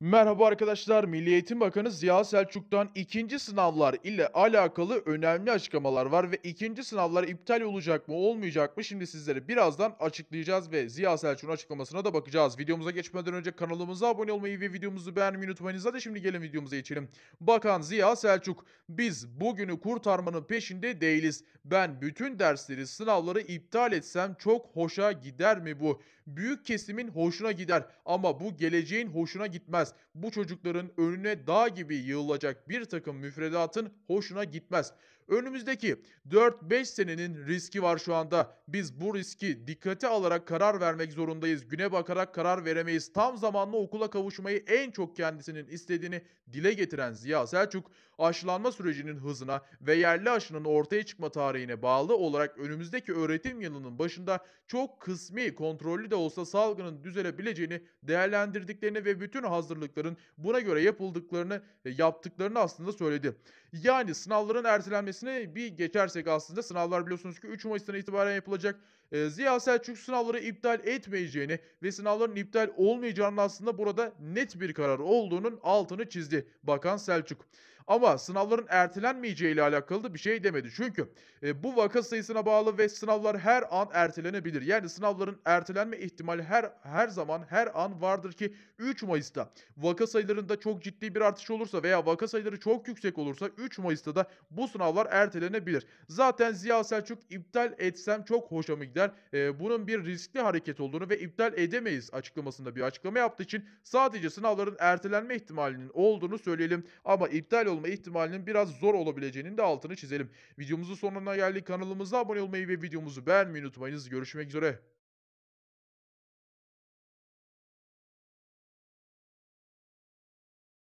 Merhaba arkadaşlar. Milli Eğitim Bakanı Ziya Selçuk'tan ikinci sınavlar ile alakalı önemli açıklamalar var ve ikinci sınavlar iptal olacak mı olmayacak mı şimdi sizlere birazdan açıklayacağız ve Ziya Selçuk'un açıklamasına da bakacağız. Videomuza geçmeden önce kanalımıza abone olmayı ve videomuzu beğenmeyi unutmayınız. Hadi şimdi gelin videomuza geçelim. Bakan Ziya Selçuk, biz bugünü kurtarmanın peşinde değiliz. Ben bütün dersleri, sınavları iptal etsem çok hoşa gider mi bu? Büyük kesimin hoşuna gider ama bu geleceğin hoşuna gitmez. Bu çocukların önüne dağ gibi yığılacak bir takım müfredatın hoşuna gitmez. Önümüzdeki 4-5 senenin riski var şu anda. Biz bu riski dikkate alarak karar vermek zorundayız. Güne bakarak karar veremeyiz. Tam zamanlı okula kavuşmayı en çok kendisinin istediğini dile getiren Ziya Selçuk, aşılanma sürecinin hızına ve yerli aşının ortaya çıkma tarihine bağlı olarak önümüzdeki öğretim yılının başında çok kısmi kontrollü de olsa salgının düzelebileceğini değerlendirdiklerini ve bütün hazırlıkların buna göre yapıldıklarını e, yaptıklarını aslında söyledi. Yani sınavların ertelenmesine bir geçersek aslında sınavlar biliyorsunuz ki 3 Mayıs'tan itibaren yapılacak. Ee, Ziya Selçuk sınavları iptal etmeyeceğini ve sınavların iptal olmayacağının aslında burada net bir karar olduğunun altını çizdi Bakan Selçuk. Ama sınavların ertelenmeyeceği ile alakalı da bir şey demedi. Çünkü e, bu vaka sayısına bağlı ve sınavlar her an ertelenebilir. Yani sınavların ertelenme ihtimali her her zaman her an vardır ki 3 Mayıs'ta vaka sayılarında çok ciddi bir artış olursa veya vaka sayıları çok yüksek olursa 3 Mayıs'ta da bu sınavlar ertelenebilir. Zaten Ziya Selçuk iptal etsem çok hoşuma gider. E, bunun bir riskli hareket olduğunu ve iptal edemeyiz açıklamasında bir açıklama yaptığı için sadece sınavların ertelenme ihtimalinin olduğunu söyleyelim. Ama iptal olma ihtimalinin biraz zor olabileceğinin de altını çizelim. Videomuzun sonuna geldik. Kanalımıza abone olmayı ve videomuzu beğenmeyi unutmayınız. Görüşmek üzere.